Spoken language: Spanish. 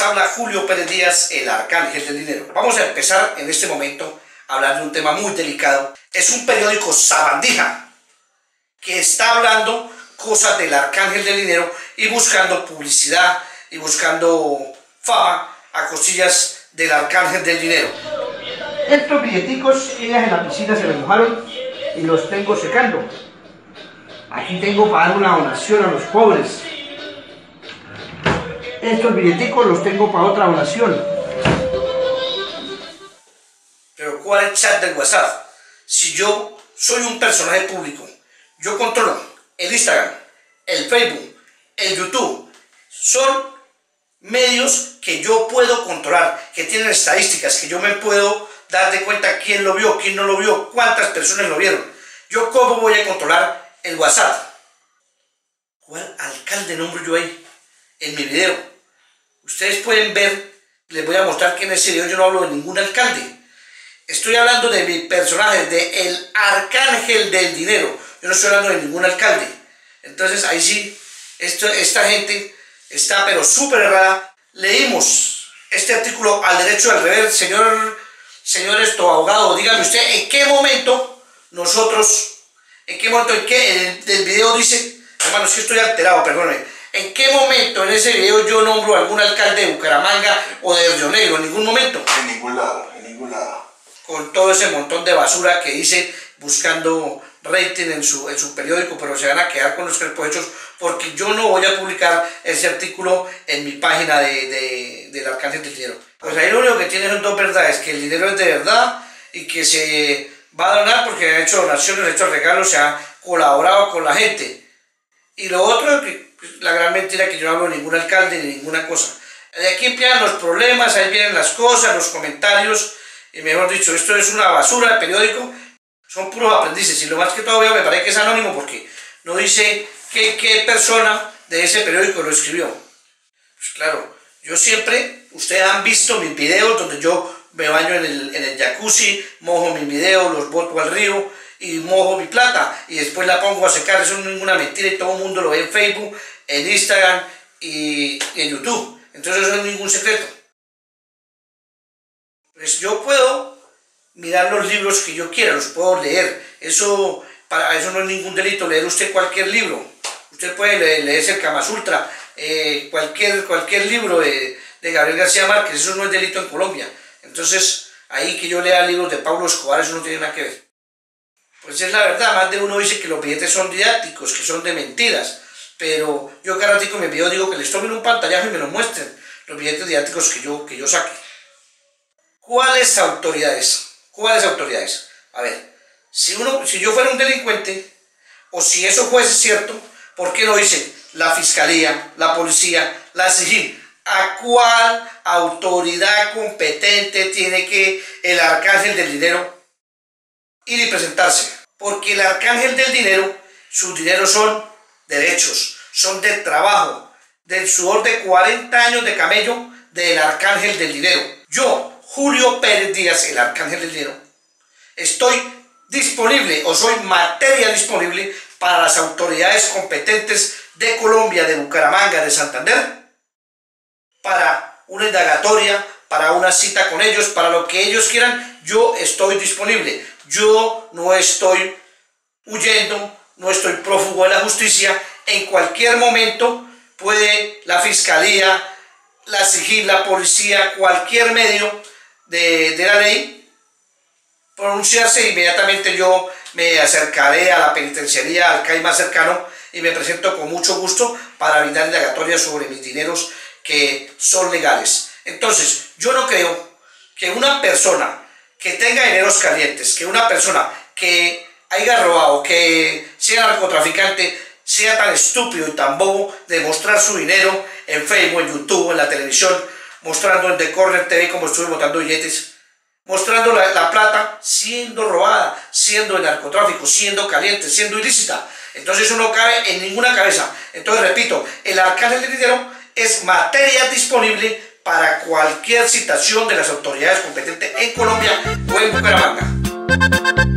Habla Julio Pérez Díaz, el arcángel del dinero. Vamos a empezar en este momento a hablar de un tema muy delicado. Es un periódico sabandija que está hablando cosas del arcángel del dinero y buscando publicidad y buscando fama a cosillas del arcángel del dinero. Estos billeticos, ellas en la piscina se me mojaron y los tengo secando. Aquí tengo para dar una donación a los pobres. Estos billeticos los tengo para otra donación. Pero ¿cuál es el chat del WhatsApp? Si yo soy un personaje público, yo controlo el Instagram, el Facebook, el YouTube. Son medios que yo puedo controlar, que tienen estadísticas, que yo me puedo dar de cuenta quién lo vio, quién no lo vio, cuántas personas lo vieron. Yo cómo voy a controlar el WhatsApp. ¿Cuál alcalde nombro yo ahí en mi video? Ustedes pueden ver, les voy a mostrar que en ese video yo no hablo de ningún alcalde. Estoy hablando de mi personaje, de el arcángel del dinero. Yo no estoy hablando de ningún alcalde. Entonces ahí sí, esto, esta gente está pero súper errada. Leímos este artículo al derecho al revés. Señor, señor esto, abogado, dígame usted, ¿en qué momento nosotros, en qué momento, en qué, el, el video dice, hermano, si estoy alterado, perdóneme, ¿en qué momento en ese video yo nombro a algún alcalde de Bucaramanga o de Río Negro? En ningún momento. En ningún lado, en ningún lado. Con todo ese montón de basura que dice buscando rating en su, en su periódico, pero se van a quedar con los crepos hechos porque yo no voy a publicar ese artículo en mi página de, de, del Arcángel del Dinero. Pues ahí lo único que tiene son dos verdades, que el dinero es de verdad y que se va a donar porque ha hecho donaciones, ha hecho regalos, se ha colaborado con la gente. Y lo otro, que la gran mentira que yo no hablo de ningún alcalde ni ninguna cosa. De aquí empiezan los problemas, ahí vienen las cosas, los comentarios, y mejor dicho, esto es una basura de periódico, son puros aprendices, y lo más que todavía me parece que es anónimo porque no dice qué, qué persona de ese periódico lo escribió. Pues claro, yo siempre, ustedes han visto mis videos donde yo me baño en el, en el jacuzzi, mojo mi video, los boto al río y mojo mi plata y después la pongo a secar. Eso no es ninguna mentira y todo el mundo lo ve en Facebook, en Instagram y, en YouTube. Entonces eso no es ningún secreto. Pues yo puedo mirar los libros que yo quiera, los puedo leer. Eso, para eso no es ningún delito, leer usted cualquier libro. Usted puede leer, leerse el Kama Sutra, eh, cualquier, cualquier libro de, de Gabriel García Márquez, eso no es delito en Colombia. Entonces, ahí que yo lea libros de Pablo Escobar, eso no tiene nada que ver. Pues es la verdad, más de uno dice que los billetes son didácticos, que son de mentiras, pero yo cada ratito en mi video digo que les tomen un pantallazo y me lo muestren, los billetes didácticos que yo, que yo saque. ¿Cuáles autoridades? ¿Cuáles autoridades? A ver, si, uno, si yo fuera un delincuente, o si eso fuese cierto, ¿por qué no dicen la fiscalía, la policía, la CIGIL? ¿A cuál autoridad competente tiene que el arcángel del dinero ir y presentarse? Porque el arcángel del dinero, sus dineros son derechos, son de trabajo, del sudor de 40 años de camello del arcángel del dinero. Yo, Julio Pérez Díaz, el arcángel del dinero, estoy disponible o soy materia disponible para las autoridades competentes de Colombia, de Bucaramanga, de Santander, para una indagatoria, para una cita con ellos, para lo que ellos quieran, yo estoy disponible. Yo no estoy huyendo, no estoy prófugo de la justicia. En cualquier momento puede la fiscalía, la sigil, la policía, cualquier medio de, de la ley pronunciarse. Inmediatamente yo me acercaré a la penitenciaría, al CAI más cercano y me presento con mucho gusto para brindar indagatorias sobre mis dineros que son legales. Entonces, yo no creo que una persona que tenga dineros calientes, que una persona que haya robado, que sea narcotraficante, sea tan estúpido y tan bobo de mostrar su dinero en Facebook, en YouTube, en la televisión, mostrando en The Corner TV como estuve botando billetes, mostrando la, la, plata siendo robada, siendo de narcotráfico, siendo caliente, siendo ilícita. Entonces eso no cabe en ninguna cabeza. Entonces repito, el alcalde del dinero es materia disponible para cualquier citación de las autoridades competentes en Colombia o en Bucaramanga.